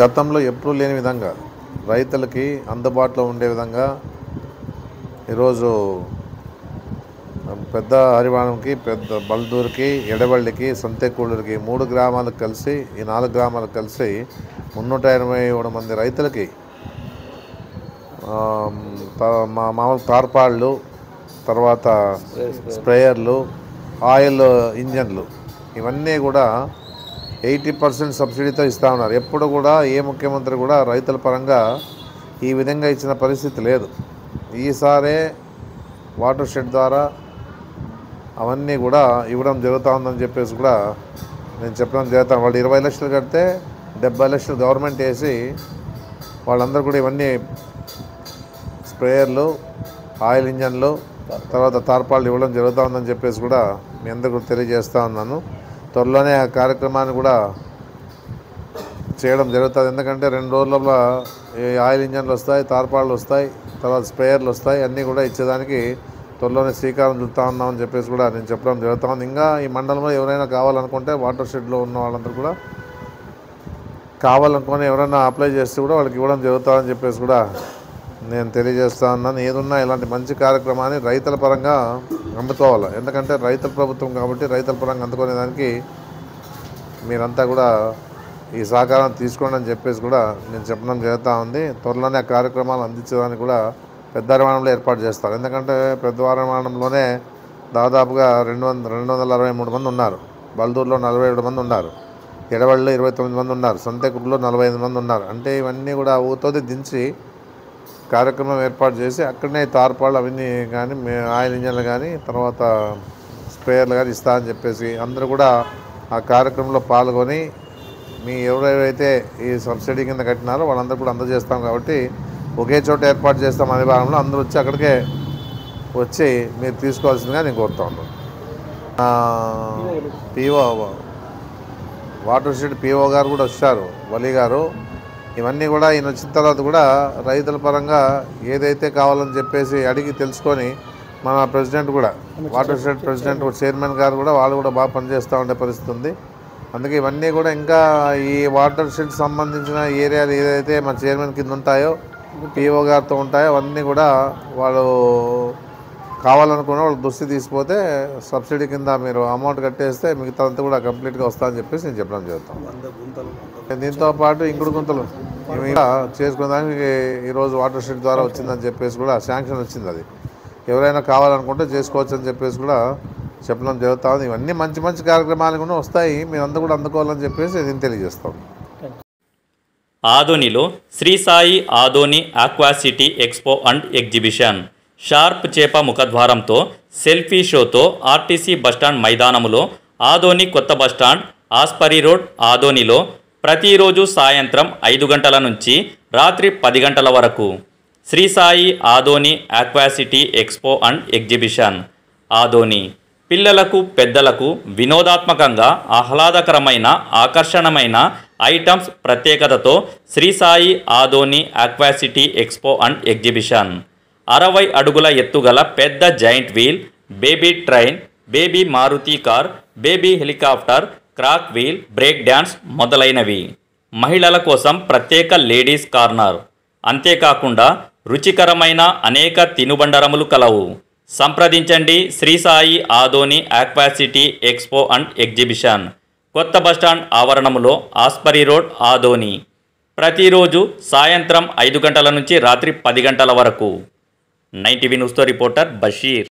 గతంలో ఎప్పుడూ లేని విధంగా రైతులకి అందుబాటులో ఉండే విధంగా ఈరోజు పెద్ద హరివాణంకి పెద్ద బల్దూరికి ఎడబళ్ళికి సంతేకూళ్ళూరికి మూడు గ్రామాలకు కలిసి ఈ నాలుగు గ్రామాలకు కలిసి మున్నూట ఎనభై ఏడు మంది రైతులకి త- మా మామూలు తార్పాళ్ళు తర్వాత స్ప్రేయర్లు ఆయిల్ ఇంజన్లు ఇవన్నీ కూడా ఎయిటీ పర్సెంట్ సబ్సిడీతో ఇస్తూ ఉన్నారు. ఎప్పుడు కూడా ఏ ముఖ్యమంత్రి కూడా రైతుల పరంగా ఈ విధంగా ఇచ్చిన పరిస్థితి లేదు. ఈసారే వాటర్ షెడ్ ద్వారా అవన్నీ కూడా ఇవ్వడం జరుగుతూ ఉందని చెప్పేసి కూడా నేను చెప్పడం జరుగుతాను వాళ్ళు ఇరవై లక్షలు కడితే డెబ్బై లక్షలు గవర్నమెంట్ వేసి వాళ్ళందరూ కూడా ఇవన్నీ స్ప్రేయర్లు ఆయిల్ ఇంజన్లు తర్వాత తార్పాళ్ళు ఇవ్వడం జరుగుతూ ఉందని చెప్పేసి కూడా మీ అందరికీ తెలియజేస్తూ ఉన్నాను. త్వరలోనే ఆ కార్యక్రమాన్ని కూడా చేయడం జరుగుతుంది. ఎందుకంటే రెండు రోజుల ఆయిల్ ఇంజన్లు వస్తాయి తార్పాళ్ళు వస్తాయి తర్వాత స్ప్రేయర్లు వస్తాయి అన్నీ కూడా ఇచ్చేదానికి త్వరలోనే శ్రీకారం చుడతా ఉన్నామని చెప్పేసి కూడా నేను చెప్పడం జరుగుతూ ఉంది. ఇంకా ఈ మండలంలో ఎవరైనా కావాలనుకుంటే వాటర్ షెడ్లో ఉన్న వాళ్ళందరూ కూడా కావాలనుకుని ఎవరైనా అప్లై చేస్తే కూడా వాళ్ళకి ఇవ్వడం జరుగుతుందని చెప్పేసి కూడా నేను తెలియజేస్తా ఉన్నాను. ఏదున్నా ఇలాంటి మంచి కార్యక్రమాన్ని రైతుల పరంగా అందుకోవాలి ఎందుకంటే రైతుల ప్రభుత్వం కాబట్టి రైతుల పరంగా అందుకునేదానికి మీరంతా కూడా ఈ సహకారం తీసుకోండి అని చెప్పేసి కూడా నేను చెప్పడం జరుగుతూ ఉంది. త్వరలోనే ఆ కార్యక్రమాలు అందించడానికి కూడా పెద్ద అరవాణంలో ఏర్పాటు చేస్తారు. ఎందుకంటే పెద్ద అరవాణంలోనే దాదాపుగా రెండు వంద రెండు వందల అరవై మూడు మంది ఉన్నారు. బల్దూరులో నలభై ఏడు మంది ఉన్నారు. ఎడవళ్ళలో ఇరవై తొమ్మిది మంది ఉన్నారు. సొంతకుట్లో నలభై ఐదు మంది ఉన్నారు. అంటే ఇవన్నీ కూడా ఊతోది దించి కార్యక్రమం ఏర్పాటు చేసి అక్కడనే తార్పాళ్ళు అవన్నీ కానీ మే- ఆయిల్ ఇంజన్లు కానీ తర్వాత స్ప్రేయర్లు కానీ ఇస్తా అని చెప్పేసి అందరూ కూడా ఆ కార్యక్రమంలో పాల్గొని మీ ఎవరెవరైతే ఈ సబ్సిడీ కింద కట్టినారో వాళ్ళందరూ కూడా అందజేస్తాం కాబట్టి ఒకే చోట ఏర్పాటు చేస్తాం అనే భాగంలో అందరూ వచ్చి అక్కడికే వచ్చి మీరు తీసుకోవాల్సిందిగా నేను కోరుతా ఉన్నాను. పిఓ వాటర్ షెడ్ పిఓ గారు కూడా వచ్చారు వలి గారు ఇవన్నీ కూడా ఈయన వచ్చిన తర్వాత కూడా రైతుల పరంగా ఏదైతే కావాలని చెప్పేసి అడిగి తెలుసుకొని మన ప్రెసిడెంట్ కూడా వాటర్ షెడ్ ప్రెసిడెంట్ చైర్మన్ గారు కూడా వాళ్ళు కూడా బాగా పనిచేస్తూ ఉండే పరిస్థితి ఉంది. అందుకే ఇవన్నీ కూడా ఇంకా ఈ వాటర్ షెడ్ సంబంధించిన ఏరియాలు ఏదైతే మన చైర్మన్ కింద ఉంటాయో పిఓ గారితో ఉంటాయో అవన్నీ కూడా వాళ్ళు కావాలనుకున్న వాళ్ళు దుస్థి తీసిపోతే సబ్సిడీ కింద మీరు అమౌంట్ కట్టేస్తే మిగతా అంతా కూడా కంప్లీట్గా వస్తుందని చెప్పేసి నేను చెప్పడం జరుగుతాం. దీంతో పాటు ఇంకుడు గుంతలు. చేసుకునేదానికి ఈరోజు వాటర్ షెడ్ ద్వారా వచ్చిందని చెప్పేసి కూడా శాంక్షన్ వచ్చింది అది. ఎవరైనా కావాలనుకుంటే చేసుకోవచ్చు అని చెప్పేసి కూడా చెప్పడం జరుగుతా ఉంది. ఇవన్నీ మంచి మంచి కార్యక్రమాలు కూడా వస్తాయి. మీరంతా కూడా అందుకోవాలని చెప్పేసి నేను తెలియజేస్తాం. ఆదోనిలో Sri Sai Adoni aqua city expo and exhibition. Sharp చేప ముఖద్వారంతో సెల్ఫీ షోతో ఆర్టీసీ బస్టాండ్ మైదానములో ఆదోని కొత్త బస్టాండ్ ఆస్పరి రోడ్ ఆదోనిలో ప్రతిరోజు సాయంత్రం ఐదు గంటల నుంచి రాత్రి పది గంటల వరకు. Sri Sai Adoni aqua city expo and exhibition. Adoni పిల్లలకు పెద్దలకు వినోదాత్మకంగా ఆహ్లాదకరమైన ఆకర్షణమైన items ప్రత్యేకతతో Sri Sai Adoni aqua city expo and exhibition. అరవై అడుగుల ఎత్తుగల పెద్ద giant wheel baby train baby Maruti car baby helicopter crack wheel break dance మొదలైనవి. మహిళల కోసం ప్రత్యేక లేడీస్ కార్నర్. అంతేకాకుండా రుచికరమైన అనేక తినుబండరములు కలవు. సంప్రదించండి Shri Sai Adoni aqua city expo and exhibition. కొత్త బస్టాండ్ ఆవరణములో ఆస్పరి రోడ్ ఆదోని. ప్రతిరోజు సాయంత్రం ఐదు గంటల నుంచి రాత్రి పది గంటల వరకు. నైన్టీవీ న్యూస్తో రిపోర్టర్ బషీర్.